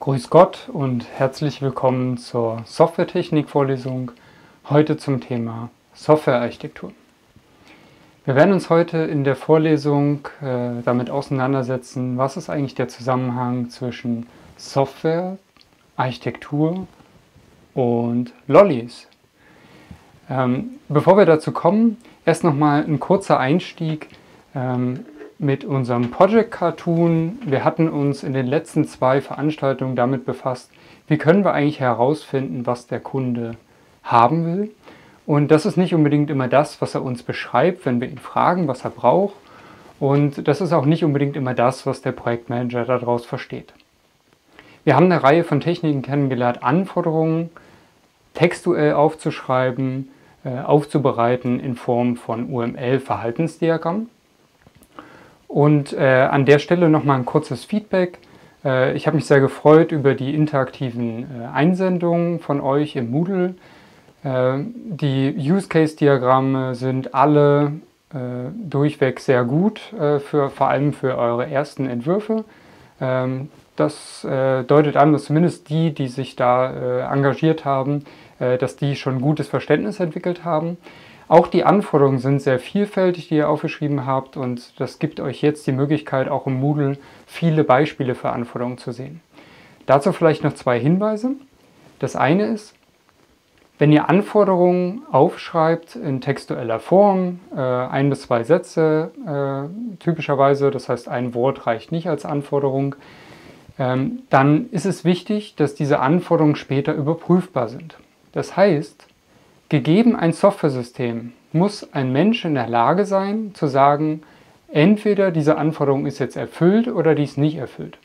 Grüß Gott und herzlich willkommen zur Softwaretechnik-Vorlesung. Heute zum Thema Softwarearchitektur. Wir werden uns heute in der Vorlesung äh, damit auseinandersetzen, was ist eigentlich der Zusammenhang zwischen Software, Architektur und Lollis. Ähm, bevor wir dazu kommen, erst nochmal ein kurzer Einstieg. Ähm, mit unserem Project Cartoon. Wir hatten uns in den letzten zwei Veranstaltungen damit befasst, wie können wir eigentlich herausfinden, was der Kunde haben will. Und das ist nicht unbedingt immer das, was er uns beschreibt, wenn wir ihn fragen, was er braucht. Und das ist auch nicht unbedingt immer das, was der Projektmanager daraus versteht. Wir haben eine Reihe von Techniken kennengelernt, Anforderungen textuell aufzuschreiben, äh, aufzubereiten in Form von UML-Verhaltensdiagrammen. Und äh, an der Stelle nochmal ein kurzes Feedback. Äh, ich habe mich sehr gefreut über die interaktiven äh, Einsendungen von euch im Moodle. Äh, die Use Case Diagramme sind alle äh, durchweg sehr gut, äh, für, vor allem für eure ersten Entwürfe. Ähm, das deutet an, dass zumindest die, die sich da engagiert haben, dass die schon gutes Verständnis entwickelt haben. Auch die Anforderungen sind sehr vielfältig, die ihr aufgeschrieben habt und das gibt euch jetzt die Möglichkeit, auch im Moodle viele Beispiele für Anforderungen zu sehen. Dazu vielleicht noch zwei Hinweise. Das eine ist, wenn ihr Anforderungen aufschreibt in textueller Form, äh, ein bis zwei Sätze äh, typischerweise, das heißt ein Wort reicht nicht als Anforderung, ähm, dann ist es wichtig, dass diese Anforderungen später überprüfbar sind. Das heißt, Gegeben ein Softwaresystem muss ein Mensch in der Lage sein zu sagen, entweder diese Anforderung ist jetzt erfüllt oder die ist nicht erfüllt.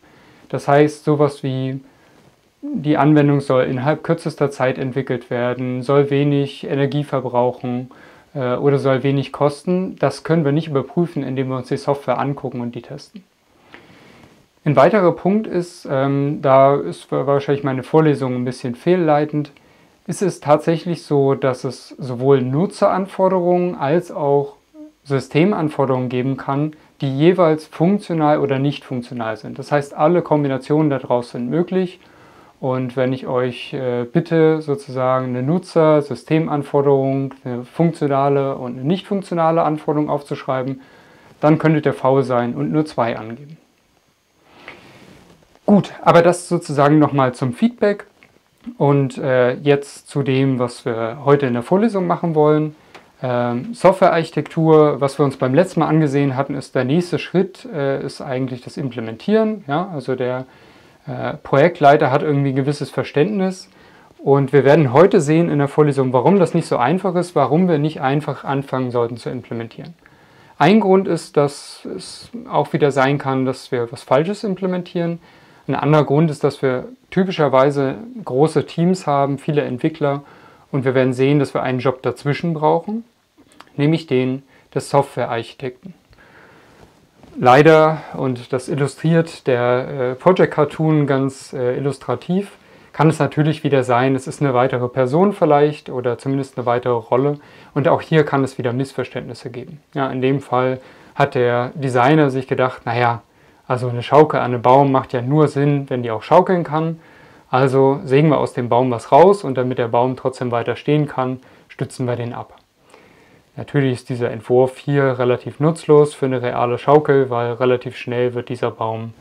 Das heißt, sowas wie die Anwendung soll innerhalb kürzester Zeit entwickelt werden, soll wenig Energie verbrauchen äh, oder soll wenig kosten, das können wir nicht überprüfen, indem wir uns die Software angucken und die testen. Ein weiterer Punkt ist, ähm, da ist wahrscheinlich meine Vorlesung ein bisschen fehlleitend, ist es tatsächlich so, dass es sowohl Nutzeranforderungen als auch Systemanforderungen geben kann, die jeweils funktional oder nicht funktional sind. Das heißt, alle Kombinationen daraus sind möglich. Und wenn ich euch äh, bitte, sozusagen eine Nutzer-, Systemanforderung, eine funktionale und eine nicht funktionale Anforderung aufzuschreiben, dann könntet ihr faul sein und nur zwei angeben. Gut, aber das sozusagen nochmal zum Feedback. Und äh, jetzt zu dem, was wir heute in der Vorlesung machen wollen. Ähm, Softwarearchitektur, was wir uns beim letzten Mal angesehen hatten, ist der nächste Schritt, äh, ist eigentlich das Implementieren. Ja? Also der äh, Projektleiter hat irgendwie ein gewisses Verständnis. Und wir werden heute sehen in der Vorlesung, warum das nicht so einfach ist, warum wir nicht einfach anfangen sollten zu implementieren. Ein Grund ist, dass es auch wieder sein kann, dass wir was Falsches implementieren. Ein anderer Grund ist, dass wir typischerweise große Teams haben, viele Entwickler und wir werden sehen, dass wir einen Job dazwischen brauchen, nämlich den des Softwarearchitekten. Leider, und das illustriert der äh, Project Cartoon ganz äh, illustrativ, kann es natürlich wieder sein, es ist eine weitere Person vielleicht oder zumindest eine weitere Rolle. Und auch hier kann es wieder Missverständnisse geben. Ja, in dem Fall hat der Designer sich gedacht, naja, also eine Schaukel an einem Baum macht ja nur Sinn, wenn die auch schaukeln kann. Also sägen wir aus dem Baum was raus und damit der Baum trotzdem weiter stehen kann, stützen wir den ab. Natürlich ist dieser Entwurf hier relativ nutzlos für eine reale Schaukel, weil relativ schnell wird dieser Baum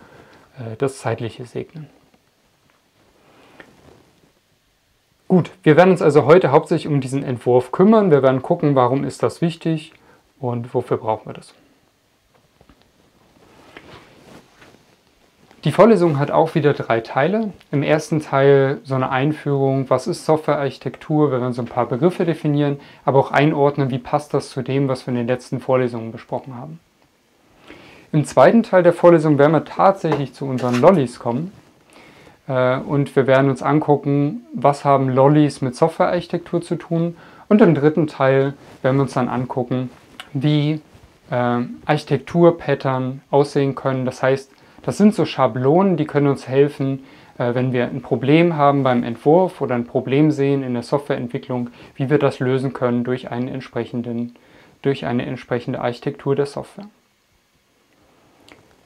äh, das Zeitliche segnen. Gut, wir werden uns also heute hauptsächlich um diesen Entwurf kümmern. Wir werden gucken, warum ist das wichtig und wofür brauchen wir das. Die Vorlesung hat auch wieder drei Teile. Im ersten Teil so eine Einführung, was ist Softwarearchitektur, wir werden so ein paar Begriffe definieren, aber auch einordnen, wie passt das zu dem, was wir in den letzten Vorlesungen besprochen haben. Im zweiten Teil der Vorlesung werden wir tatsächlich zu unseren Lollis kommen äh, und wir werden uns angucken, was haben Lollis mit Softwarearchitektur zu tun und im dritten Teil werden wir uns dann angucken, wie äh, Architekturpattern aussehen können. Das heißt, das sind so Schablonen, die können uns helfen, äh, wenn wir ein Problem haben beim Entwurf oder ein Problem sehen in der Softwareentwicklung, wie wir das lösen können durch, einen entsprechenden, durch eine entsprechende Architektur der Software.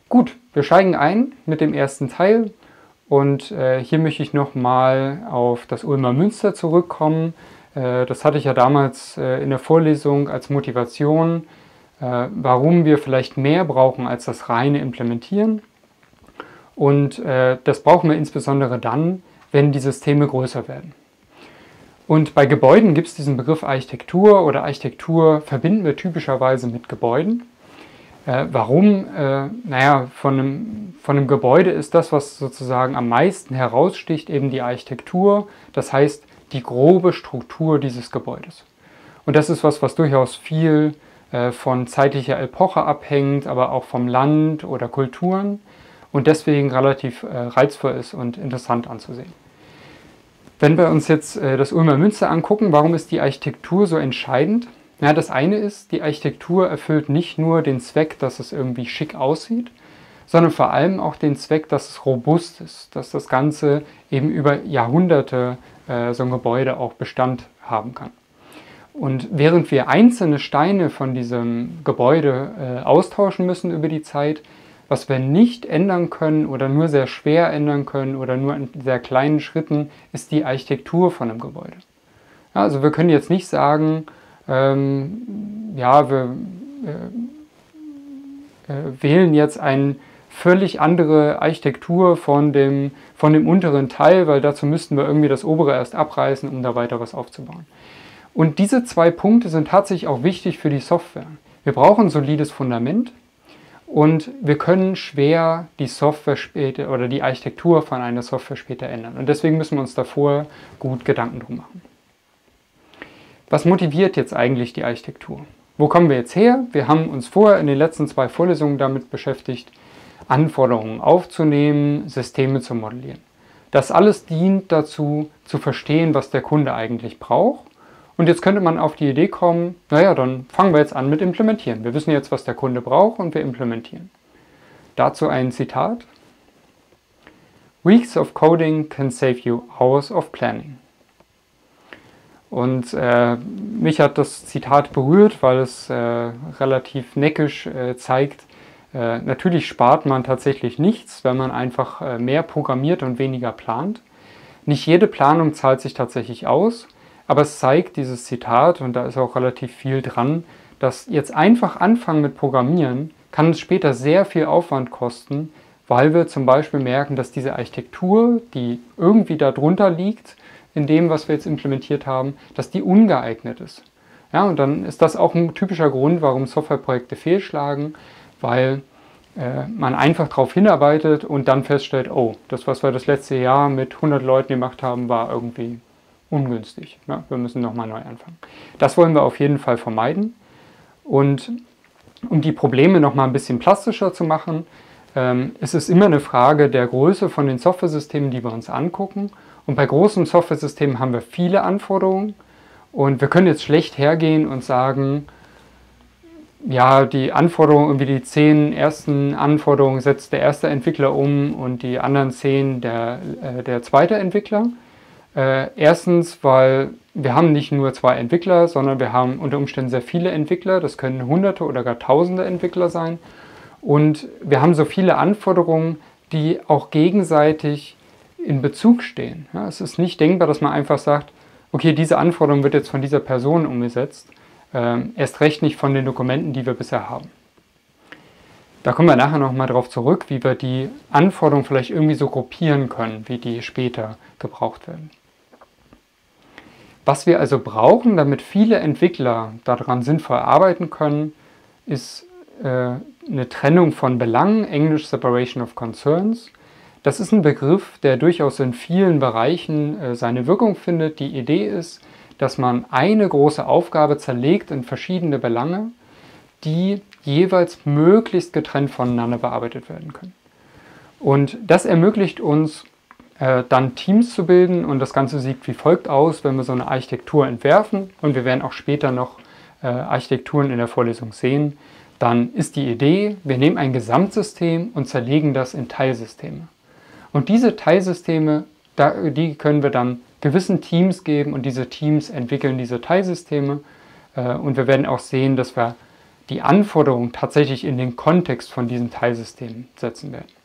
Gut, wir steigen ein mit dem ersten Teil Und äh, hier möchte ich nochmal auf das Ulmer Münster zurückkommen. Äh, das hatte ich ja damals äh, in der Vorlesung als Motivation, äh, warum wir vielleicht mehr brauchen als das reine Implementieren. Und äh, das brauchen wir insbesondere dann, wenn die Systeme größer werden. Und bei Gebäuden gibt es diesen Begriff Architektur oder Architektur verbinden wir typischerweise mit Gebäuden. Äh, warum? Äh, naja, von einem, von einem Gebäude ist das, was sozusagen am meisten heraussticht, eben die Architektur. Das heißt, die grobe Struktur dieses Gebäudes. Und das ist was, was durchaus viel äh, von zeitlicher Epoche abhängt, aber auch vom Land oder Kulturen und deswegen relativ äh, reizvoll ist und interessant anzusehen. Wenn wir uns jetzt äh, das Ulmer Münster angucken, warum ist die Architektur so entscheidend? Ja, das eine ist, die Architektur erfüllt nicht nur den Zweck, dass es irgendwie schick aussieht, sondern vor allem auch den Zweck, dass es robust ist, dass das Ganze eben über Jahrhunderte äh, so ein Gebäude auch Bestand haben kann. Und während wir einzelne Steine von diesem Gebäude äh, austauschen müssen über die Zeit, was wir nicht ändern können oder nur sehr schwer ändern können oder nur in sehr kleinen Schritten, ist die Architektur von einem Gebäude. Ja, also wir können jetzt nicht sagen, ähm, ja, wir äh, äh, wählen jetzt eine völlig andere Architektur von dem, von dem unteren Teil, weil dazu müssten wir irgendwie das obere erst abreißen, um da weiter was aufzubauen. Und diese zwei Punkte sind tatsächlich auch wichtig für die Software. Wir brauchen ein solides Fundament, und wir können schwer die Software später oder die Architektur von einer Software später ändern. Und deswegen müssen wir uns davor gut Gedanken drum machen. Was motiviert jetzt eigentlich die Architektur? Wo kommen wir jetzt her? Wir haben uns vorher in den letzten zwei Vorlesungen damit beschäftigt, Anforderungen aufzunehmen, Systeme zu modellieren. Das alles dient dazu, zu verstehen, was der Kunde eigentlich braucht und jetzt könnte man auf die Idee kommen, naja, dann fangen wir jetzt an mit Implementieren. Wir wissen jetzt, was der Kunde braucht und wir implementieren. Dazu ein Zitat. Weeks of coding can save you hours of planning. Und äh, mich hat das Zitat berührt, weil es äh, relativ neckisch äh, zeigt, äh, natürlich spart man tatsächlich nichts, wenn man einfach äh, mehr programmiert und weniger plant. Nicht jede Planung zahlt sich tatsächlich aus. Aber es zeigt dieses Zitat, und da ist auch relativ viel dran, dass jetzt einfach anfangen mit Programmieren kann uns später sehr viel Aufwand kosten, weil wir zum Beispiel merken, dass diese Architektur, die irgendwie darunter liegt, in dem, was wir jetzt implementiert haben, dass die ungeeignet ist. Ja, und dann ist das auch ein typischer Grund, warum Softwareprojekte fehlschlagen, weil äh, man einfach darauf hinarbeitet und dann feststellt, oh, das, was wir das letzte Jahr mit 100 Leuten gemacht haben, war irgendwie ungünstig. Ja, wir müssen nochmal neu anfangen. Das wollen wir auf jeden Fall vermeiden. Und um die Probleme nochmal ein bisschen plastischer zu machen, ähm, ist es immer eine Frage der Größe von den Softwaresystemen, die wir uns angucken. Und bei großen Softwaresystemen haben wir viele Anforderungen. Und wir können jetzt schlecht hergehen und sagen, ja, die Anforderungen, irgendwie die zehn ersten Anforderungen setzt der erste Entwickler um und die anderen zehn der, äh, der zweite Entwickler. Äh, erstens, weil wir haben nicht nur zwei Entwickler, sondern wir haben unter Umständen sehr viele Entwickler. Das können hunderte oder gar tausende Entwickler sein. Und wir haben so viele Anforderungen, die auch gegenseitig in Bezug stehen. Ja, es ist nicht denkbar, dass man einfach sagt, okay, diese Anforderung wird jetzt von dieser Person umgesetzt. Ähm, erst recht nicht von den Dokumenten, die wir bisher haben. Da kommen wir nachher nochmal darauf zurück, wie wir die Anforderungen vielleicht irgendwie so gruppieren können, wie die später gebraucht werden. Was wir also brauchen, damit viele Entwickler daran sinnvoll arbeiten können, ist äh, eine Trennung von Belangen, Englisch Separation of Concerns. Das ist ein Begriff, der durchaus in vielen Bereichen äh, seine Wirkung findet. Die Idee ist, dass man eine große Aufgabe zerlegt in verschiedene Belange, die jeweils möglichst getrennt voneinander bearbeitet werden können. Und das ermöglicht uns äh, dann Teams zu bilden und das Ganze sieht wie folgt aus, wenn wir so eine Architektur entwerfen und wir werden auch später noch äh, Architekturen in der Vorlesung sehen, dann ist die Idee, wir nehmen ein Gesamtsystem und zerlegen das in Teilsysteme. Und diese Teilsysteme, die können wir dann gewissen Teams geben und diese Teams entwickeln diese Teilsysteme äh, und wir werden auch sehen, dass wir die Anforderungen tatsächlich in den Kontext von diesen Teilsystemen setzen werden.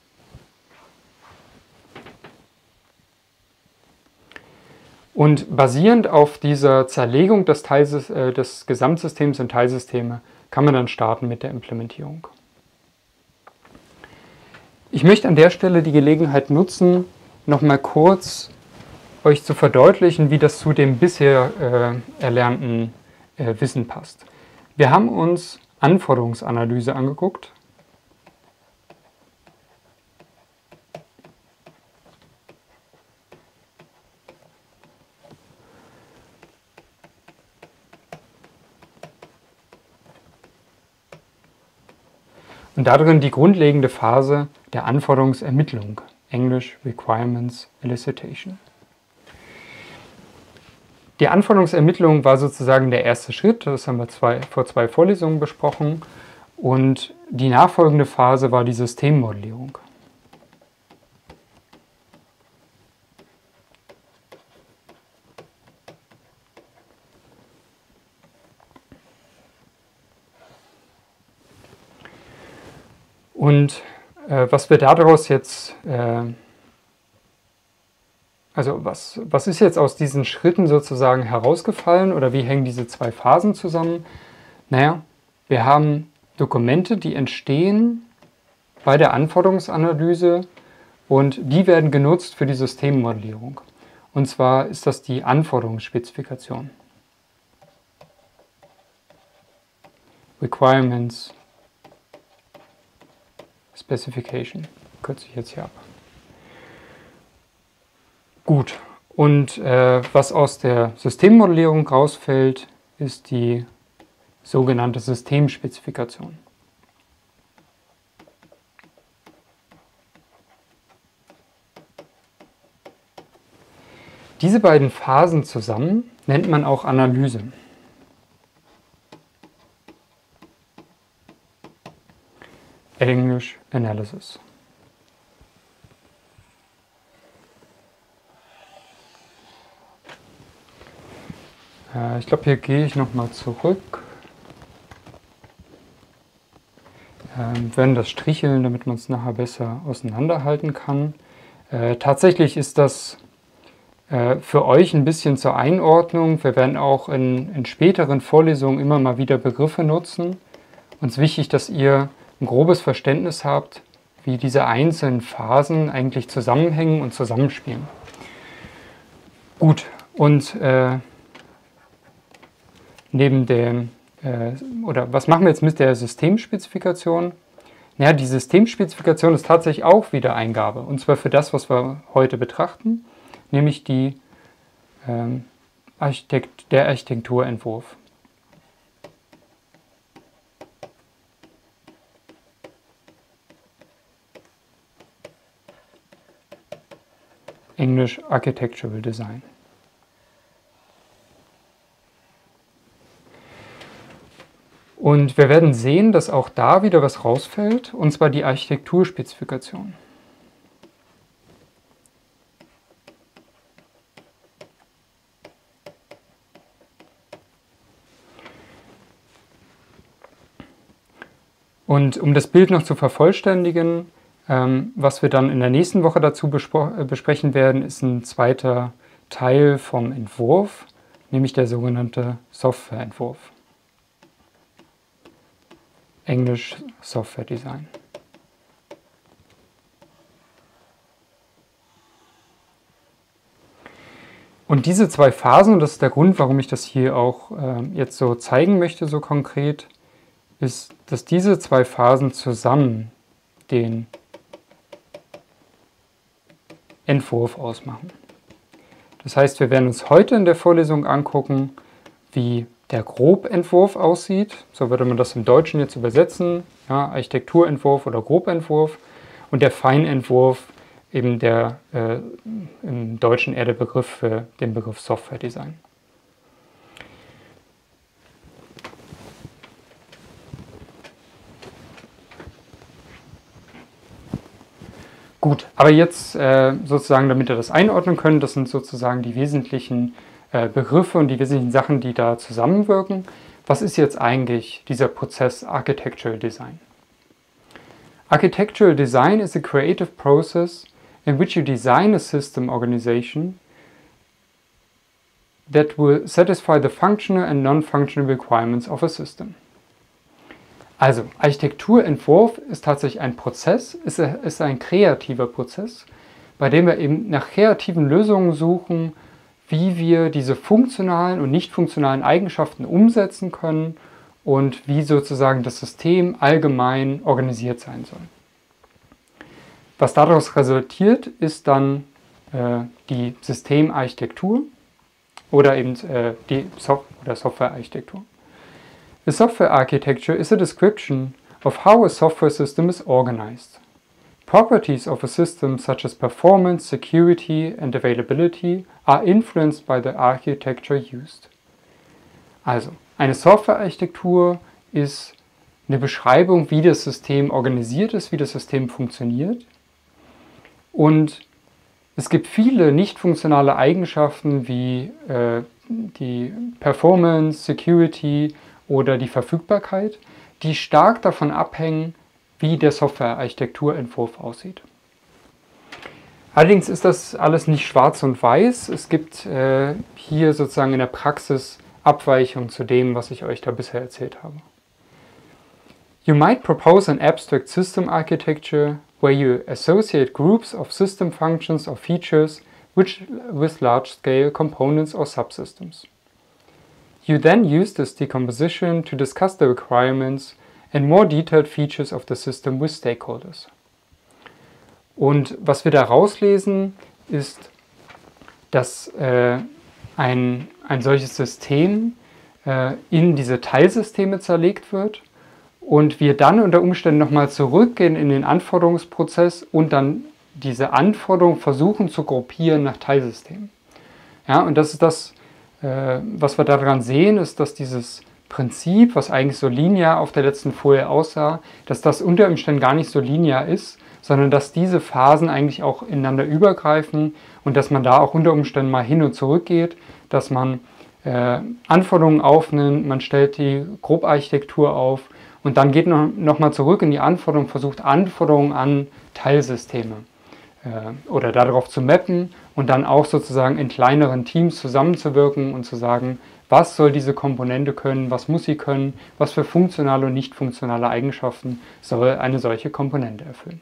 Und basierend auf dieser Zerlegung des, Teils, äh, des Gesamtsystems in Teilsysteme kann man dann starten mit der Implementierung. Ich möchte an der Stelle die Gelegenheit nutzen, nochmal kurz euch zu verdeutlichen, wie das zu dem bisher äh, erlernten äh, Wissen passt. Wir haben uns Anforderungsanalyse angeguckt. Und darin die grundlegende Phase der Anforderungsermittlung, Englisch Requirements Elicitation. Die Anforderungsermittlung war sozusagen der erste Schritt, das haben wir zwei, vor zwei Vorlesungen besprochen. Und die nachfolgende Phase war die Systemmodellierung. Und äh, was wir daraus jetzt äh, also was, was ist jetzt aus diesen Schritten sozusagen herausgefallen oder wie hängen diese zwei Phasen zusammen? Naja, wir haben Dokumente, die entstehen bei der Anforderungsanalyse und die werden genutzt für die Systemmodellierung. Und zwar ist das die Anforderungsspezifikation. Requirements Specification, kürze ich jetzt hier ab. Gut, und äh, was aus der Systemmodellierung rausfällt, ist die sogenannte Systemspezifikation. Diese beiden Phasen zusammen nennt man auch Analyse. Englisch Analysis. Äh, ich glaube, hier gehe ich nochmal zurück. Ähm, werden das stricheln, damit man es nachher besser auseinanderhalten kann. Äh, tatsächlich ist das äh, für euch ein bisschen zur Einordnung. Wir werden auch in, in späteren Vorlesungen immer mal wieder Begriffe nutzen. Uns wichtig, dass ihr ein grobes Verständnis habt, wie diese einzelnen Phasen eigentlich zusammenhängen und zusammenspielen. Gut, und äh, neben dem, äh, oder was machen wir jetzt mit der Systemspezifikation? Naja, die Systemspezifikation ist tatsächlich auch wieder Eingabe. Und zwar für das, was wir heute betrachten, nämlich die, ähm, Architekt, der Architekturentwurf. Englisch Architectural Design. Und wir werden sehen, dass auch da wieder was rausfällt, und zwar die Architekturspezifikation. Und um das Bild noch zu vervollständigen, was wir dann in der nächsten Woche dazu äh, besprechen werden, ist ein zweiter Teil vom Entwurf, nämlich der sogenannte Softwareentwurf. Englisch Software Design. Und diese zwei Phasen, und das ist der Grund, warum ich das hier auch äh, jetzt so zeigen möchte, so konkret, ist, dass diese zwei Phasen zusammen den Entwurf ausmachen. Das heißt, wir werden uns heute in der Vorlesung angucken, wie der Grobentwurf aussieht. So würde man das im Deutschen jetzt übersetzen. Ja, Architekturentwurf oder Grobentwurf. Und der Feinentwurf, eben der äh, im Deutschen eher der Begriff für den Begriff Software Design. Gut, aber jetzt äh, sozusagen, damit ihr das einordnen könnt, das sind sozusagen die wesentlichen äh, Begriffe und die wesentlichen Sachen, die da zusammenwirken. Was ist jetzt eigentlich dieser Prozess Architectural Design? Architectural design is a creative process in which you design a system organization that will satisfy the functional and non-functional requirements of a system. Also, Architekturentwurf ist tatsächlich ein Prozess, ist, ist ein kreativer Prozess, bei dem wir eben nach kreativen Lösungen suchen, wie wir diese funktionalen und nicht funktionalen Eigenschaften umsetzen können und wie sozusagen das System allgemein organisiert sein soll. Was daraus resultiert, ist dann äh, die Systemarchitektur oder eben äh, die Soft oder Softwarearchitektur. A software architecture is a description of how a software system is organized. Properties of a system such as performance, security and availability are influenced by the architecture used. Also, eine Softwarearchitektur ist eine Beschreibung, wie das System organisiert ist, wie das System funktioniert. Und es gibt viele nicht funktionale Eigenschaften wie äh, die Performance, Security oder die Verfügbarkeit, die stark davon abhängen, wie der Softwarearchitekturentwurf aussieht. Allerdings ist das alles nicht schwarz und weiß. Es gibt äh, hier sozusagen in der Praxis Abweichungen zu dem, was ich euch da bisher erzählt habe. You might propose an abstract system architecture where you associate groups of system functions or features which, with large-scale components or subsystems. You then use this decomposition to discuss the requirements and more detailed features of the system with stakeholders. Und was wir da rauslesen, ist, dass äh, ein, ein solches System äh, in diese Teilsysteme zerlegt wird und wir dann unter Umständen nochmal zurückgehen in den Anforderungsprozess und dann diese Anforderungen versuchen zu gruppieren nach Teilsystemen. Ja, und das ist das, was wir daran sehen, ist, dass dieses Prinzip, was eigentlich so linear auf der letzten Folie aussah, dass das unter Umständen gar nicht so linear ist, sondern dass diese Phasen eigentlich auch ineinander übergreifen und dass man da auch unter Umständen mal hin und zurück geht, dass man äh, Anforderungen aufnimmt, man stellt die Grobarchitektur auf und dann geht man nochmal zurück in die Anforderungen, versucht Anforderungen an Teilsysteme äh, oder darauf zu mappen und dann auch sozusagen in kleineren Teams zusammenzuwirken und zu sagen, was soll diese Komponente können, was muss sie können, was für funktionale und nicht funktionale Eigenschaften soll eine solche Komponente erfüllen.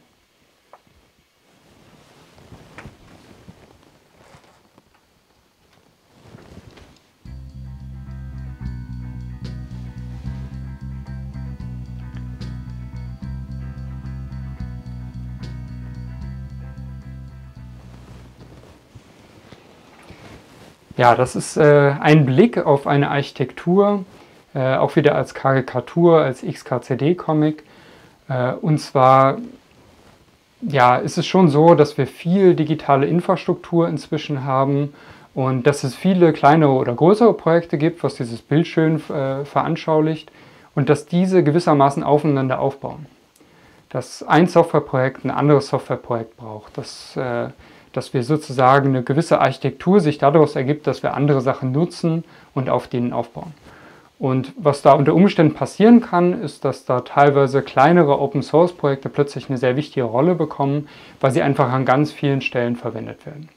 Ja, das ist äh, ein Blick auf eine Architektur, äh, auch wieder als Karikatur, als XKCD-Comic. Äh, und zwar ja, ist es schon so, dass wir viel digitale Infrastruktur inzwischen haben und dass es viele kleinere oder größere Projekte gibt, was dieses Bild schön äh, veranschaulicht und dass diese gewissermaßen aufeinander aufbauen. Dass ein Softwareprojekt ein anderes Softwareprojekt braucht, dass äh, dass wir sozusagen eine gewisse Architektur sich daraus ergibt, dass wir andere Sachen nutzen und auf denen aufbauen. Und was da unter Umständen passieren kann, ist, dass da teilweise kleinere Open-Source-Projekte plötzlich eine sehr wichtige Rolle bekommen, weil sie einfach an ganz vielen Stellen verwendet werden.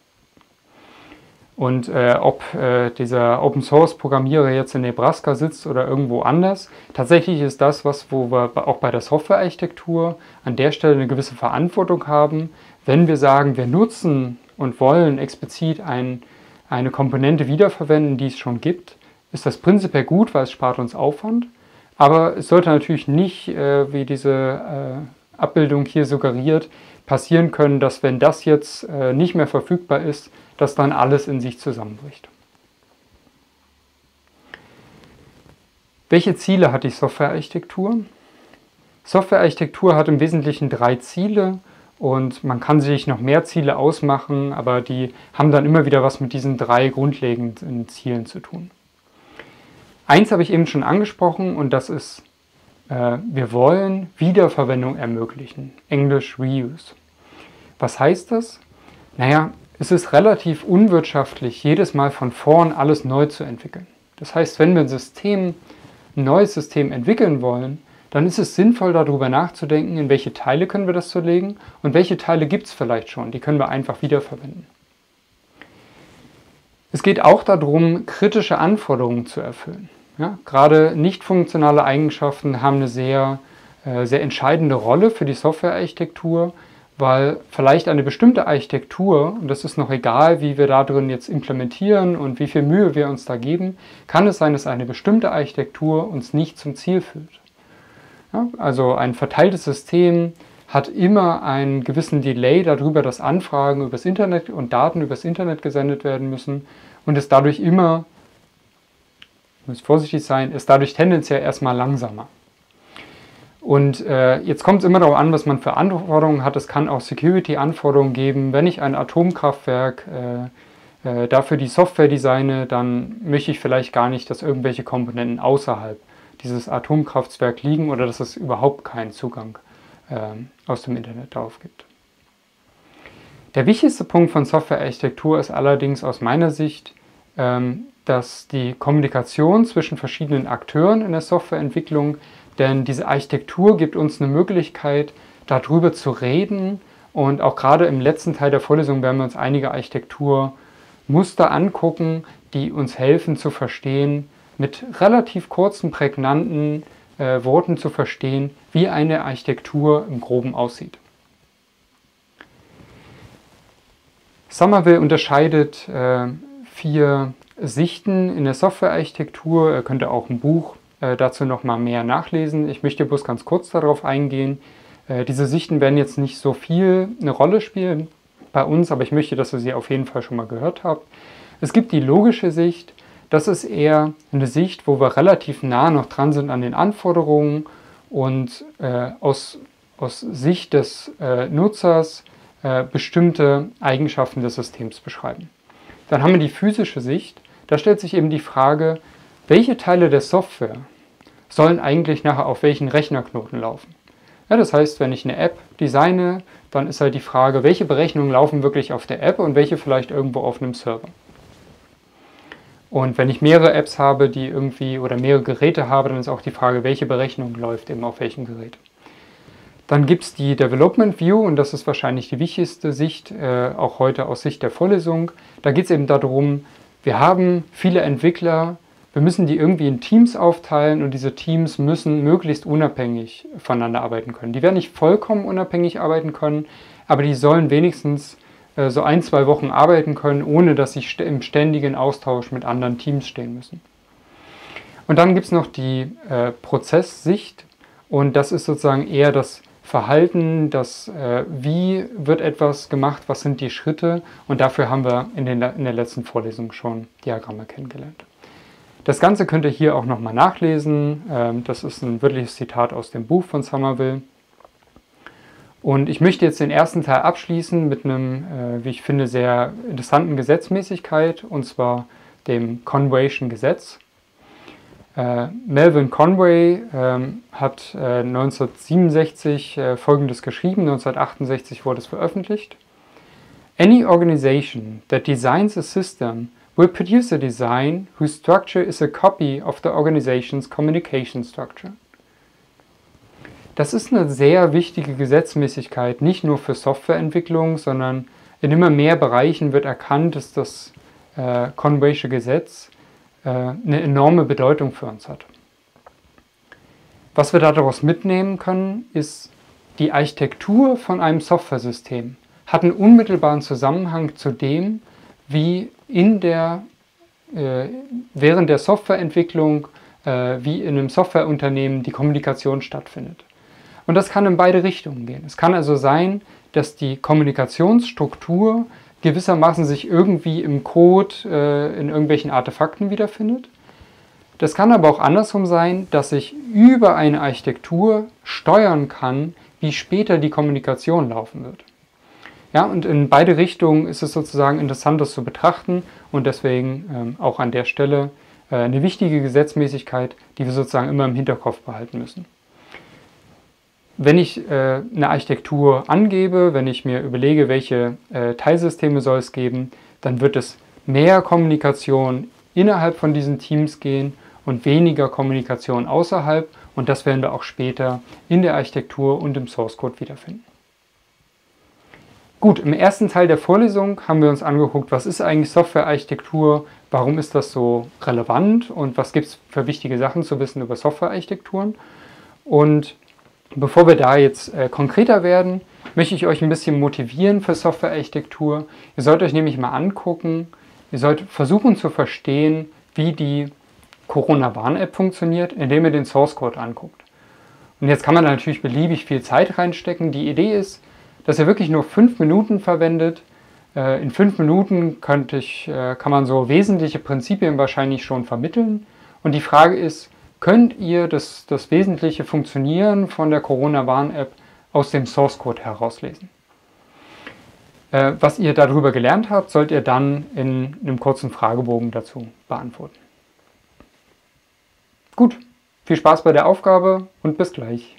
Und äh, ob äh, dieser Open-Source-Programmierer jetzt in Nebraska sitzt oder irgendwo anders, tatsächlich ist das, was wo wir auch bei der Software-Architektur an der Stelle eine gewisse Verantwortung haben, wenn wir sagen, wir nutzen und wollen explizit ein, eine Komponente wiederverwenden, die es schon gibt, ist das prinzipiell gut, weil es spart uns Aufwand. Aber es sollte natürlich nicht, äh, wie diese äh, Abbildung hier suggeriert, passieren können, dass wenn das jetzt äh, nicht mehr verfügbar ist, dass dann alles in sich zusammenbricht. Welche Ziele hat die Softwarearchitektur? Softwarearchitektur hat im Wesentlichen drei Ziele. Und man kann sich noch mehr Ziele ausmachen, aber die haben dann immer wieder was mit diesen drei grundlegenden Zielen zu tun. Eins habe ich eben schon angesprochen und das ist, äh, wir wollen Wiederverwendung ermöglichen. Englisch Reuse. Was heißt das? Naja, es ist relativ unwirtschaftlich, jedes Mal von vorn alles neu zu entwickeln. Das heißt, wenn wir ein System, ein neues System entwickeln wollen, dann ist es sinnvoll, darüber nachzudenken, in welche Teile können wir das zerlegen und welche Teile gibt es vielleicht schon, die können wir einfach wiederverwenden. Es geht auch darum, kritische Anforderungen zu erfüllen. Ja, gerade nicht funktionale Eigenschaften haben eine sehr, äh, sehr entscheidende Rolle für die Softwarearchitektur, weil vielleicht eine bestimmte Architektur, und das ist noch egal, wie wir da drin jetzt implementieren und wie viel Mühe wir uns da geben, kann es sein, dass eine bestimmte Architektur uns nicht zum Ziel führt. Also ein verteiltes System hat immer einen gewissen Delay darüber, dass Anfragen übers Internet und Daten übers Internet gesendet werden müssen und ist dadurch immer, muss vorsichtig sein, ist dadurch tendenziell erstmal langsamer. Und äh, jetzt kommt es immer darauf an, was man für Anforderungen hat. Es kann auch Security-Anforderungen geben. Wenn ich ein Atomkraftwerk äh, äh, dafür die Software designe, dann möchte ich vielleicht gar nicht, dass irgendwelche Komponenten außerhalb dieses Atomkraftwerks liegen oder dass es überhaupt keinen Zugang äh, aus dem Internet darauf gibt. Der wichtigste Punkt von Softwarearchitektur ist allerdings aus meiner Sicht, ähm, dass die Kommunikation zwischen verschiedenen Akteuren in der Softwareentwicklung denn diese Architektur gibt uns eine Möglichkeit, darüber zu reden. Und auch gerade im letzten Teil der Vorlesung werden wir uns einige Architekturmuster angucken, die uns helfen zu verstehen, mit relativ kurzen, prägnanten äh, Worten zu verstehen, wie eine Architektur im groben aussieht. Somerville unterscheidet äh, vier Sichten in der Softwarearchitektur. Er könnte auch ein Buch äh, dazu noch mal mehr nachlesen. Ich möchte bloß ganz kurz darauf eingehen. Äh, diese Sichten werden jetzt nicht so viel eine Rolle spielen bei uns, aber ich möchte, dass ihr sie auf jeden Fall schon mal gehört habt. Es gibt die logische Sicht. Das ist eher eine Sicht, wo wir relativ nah noch dran sind an den Anforderungen und äh, aus, aus Sicht des äh, Nutzers äh, bestimmte Eigenschaften des Systems beschreiben. Dann haben wir die physische Sicht. Da stellt sich eben die Frage, welche Teile der Software sollen eigentlich nachher auf welchen Rechnerknoten laufen. Ja, das heißt, wenn ich eine App designe, dann ist halt die Frage, welche Berechnungen laufen wirklich auf der App und welche vielleicht irgendwo auf einem Server. Und wenn ich mehrere Apps habe, die irgendwie oder mehrere Geräte habe, dann ist auch die Frage, welche Berechnung läuft eben auf welchem Gerät. Dann gibt es die Development View und das ist wahrscheinlich die wichtigste Sicht, äh, auch heute aus Sicht der Vorlesung. Da geht es eben darum, wir haben viele Entwickler, wir müssen die irgendwie in Teams aufteilen und diese Teams müssen möglichst unabhängig voneinander arbeiten können. Die werden nicht vollkommen unabhängig arbeiten können, aber die sollen wenigstens so ein, zwei Wochen arbeiten können, ohne dass sie im ständigen Austausch mit anderen Teams stehen müssen. Und dann gibt es noch die äh, Prozesssicht und das ist sozusagen eher das Verhalten, das äh, wie wird etwas gemacht, was sind die Schritte und dafür haben wir in, den, in der letzten Vorlesung schon Diagramme kennengelernt. Das Ganze könnt ihr hier auch nochmal nachlesen. Ähm, das ist ein wirkliches Zitat aus dem Buch von Somerville. Und ich möchte jetzt den ersten Teil abschließen mit einem, äh, wie ich finde, sehr interessanten Gesetzmäßigkeit, und zwar dem Conwayschen Gesetz. Äh, Melvin Conway ähm, hat 1967 äh, Folgendes geschrieben, 1968 wurde es veröffentlicht. Any organization that designs a system will produce a design whose structure is a copy of the organization's communication structure. Das ist eine sehr wichtige Gesetzmäßigkeit, nicht nur für Softwareentwicklung, sondern in immer mehr Bereichen wird erkannt, dass das äh, Conwaysche Gesetz äh, eine enorme Bedeutung für uns hat. Was wir daraus mitnehmen können, ist, die Architektur von einem Softwaresystem hat einen unmittelbaren Zusammenhang zu dem, wie in der, äh, während der Softwareentwicklung äh, wie in einem Softwareunternehmen die Kommunikation stattfindet. Und das kann in beide Richtungen gehen. Es kann also sein, dass die Kommunikationsstruktur gewissermaßen sich irgendwie im Code äh, in irgendwelchen Artefakten wiederfindet. Das kann aber auch andersrum sein, dass ich über eine Architektur steuern kann, wie später die Kommunikation laufen wird. Ja, und in beide Richtungen ist es sozusagen interessant, das zu betrachten und deswegen ähm, auch an der Stelle äh, eine wichtige Gesetzmäßigkeit, die wir sozusagen immer im Hinterkopf behalten müssen. Wenn ich äh, eine Architektur angebe, wenn ich mir überlege, welche äh, Teilsysteme soll es geben, dann wird es mehr Kommunikation innerhalb von diesen Teams gehen und weniger Kommunikation außerhalb und das werden wir auch später in der Architektur und im Source Code wiederfinden. Gut, im ersten Teil der Vorlesung haben wir uns angeguckt, was ist eigentlich Softwarearchitektur, warum ist das so relevant und was gibt es für wichtige Sachen zu wissen über Softwarearchitekturen. Und bevor wir da jetzt äh, konkreter werden, möchte ich euch ein bisschen motivieren für Softwarearchitektur. Ihr sollt euch nämlich mal angucken, ihr sollt versuchen zu verstehen, wie die Corona-Warn-App funktioniert, indem ihr den Source Code anguckt. Und jetzt kann man da natürlich beliebig viel Zeit reinstecken. Die Idee ist, dass ihr wirklich nur fünf Minuten verwendet. Äh, in fünf Minuten ich, äh, kann man so wesentliche Prinzipien wahrscheinlich schon vermitteln. Und die Frage ist, könnt ihr das, das wesentliche Funktionieren von der Corona-Warn-App aus dem Source Code herauslesen? Äh, was ihr darüber gelernt habt, sollt ihr dann in einem kurzen Fragebogen dazu beantworten. Gut, viel Spaß bei der Aufgabe und bis gleich.